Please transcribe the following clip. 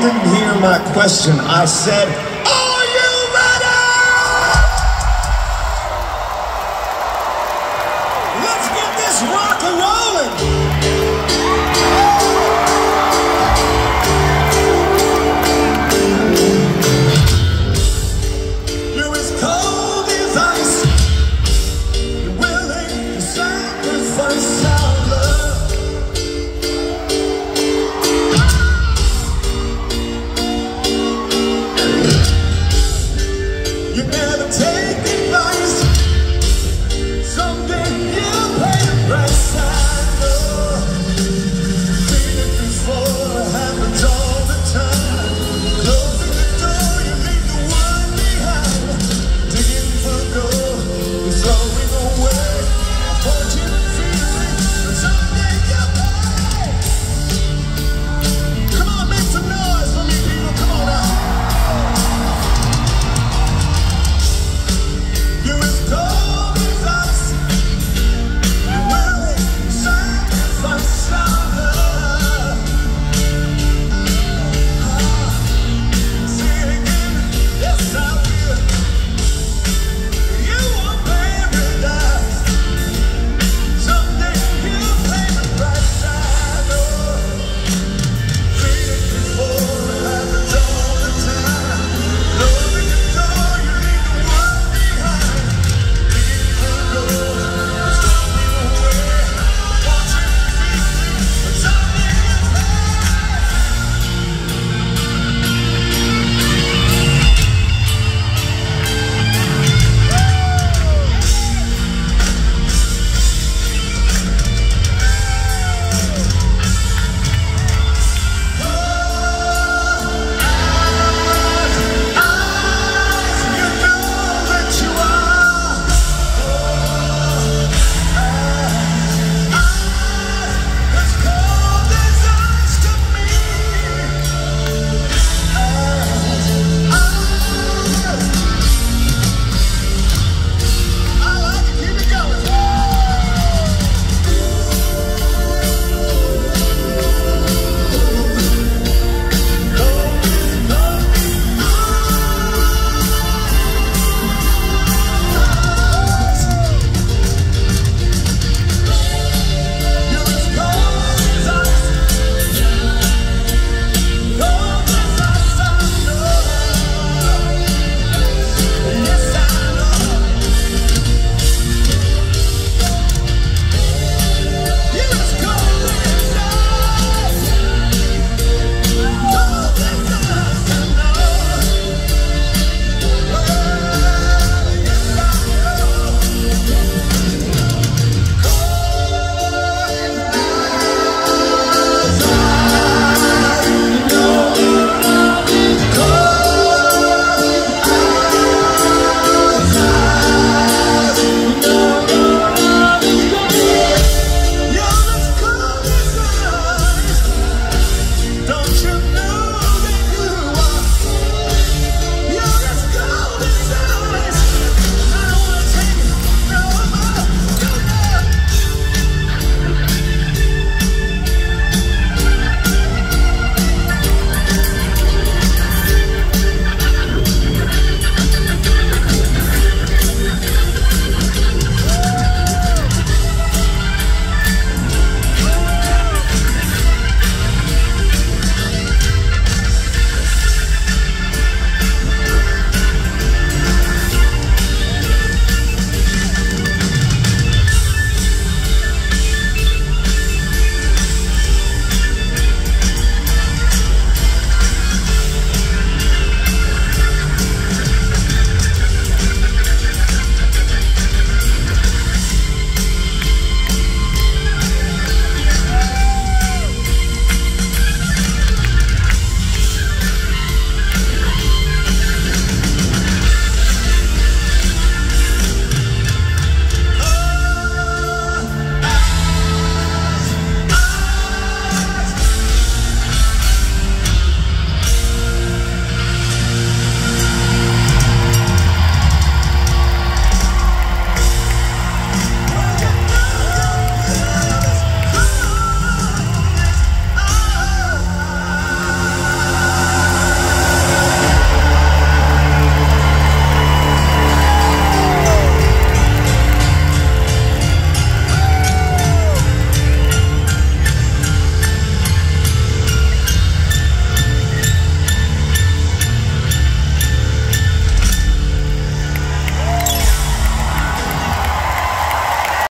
didn't hear my question. I said, are you ready? Let's get this rock and rolling. You're as cold as ice. You're willing to sacrifice. and I'm